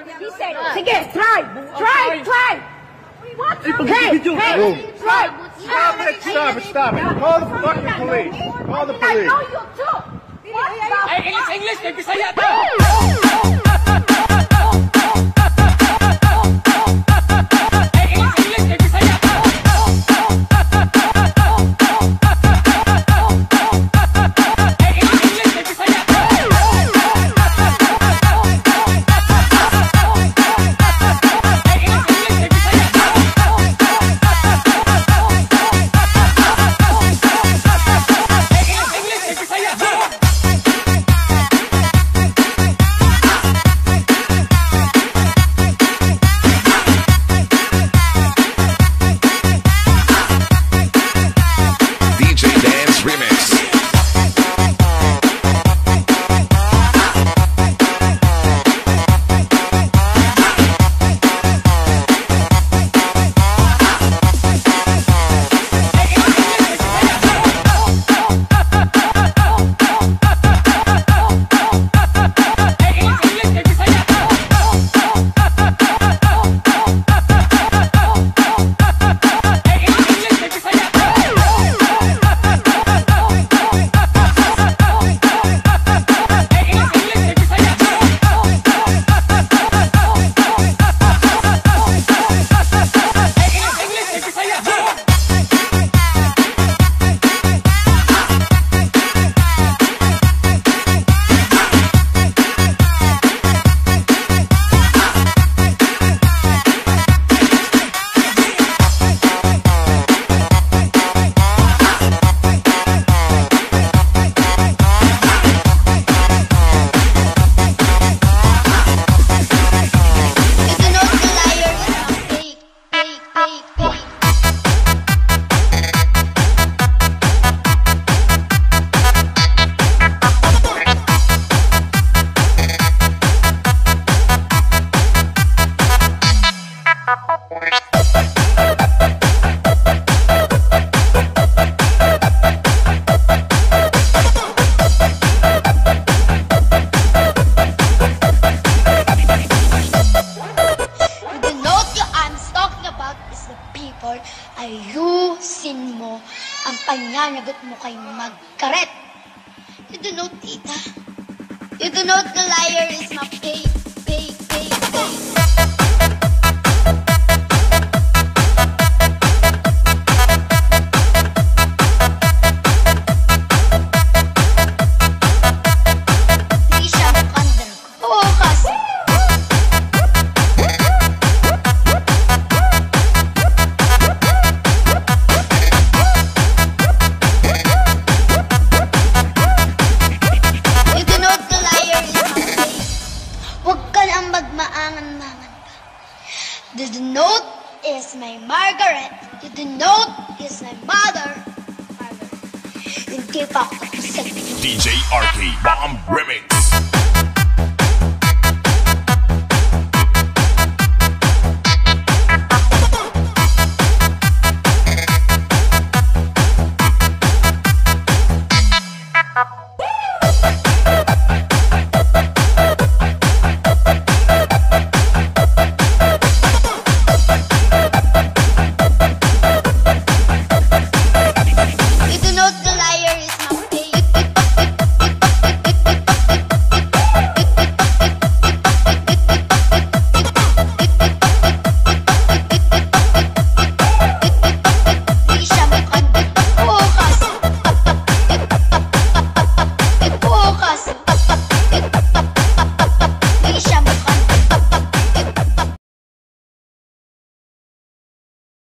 He said, sige, try, try, try. What? Hey, hey, try. Stop it, stop it, stop it. Call the fucking police. Call the police. I know you too. What the fuck? English, English, English, English. people, ayusin mo ang pananagot mo kay Magkaret. You do know, tita. You do know the liar is my baby. It's my Margaret. You denote is my mother. Margaret. Yung K-pop. DJ RK Bomb Remix.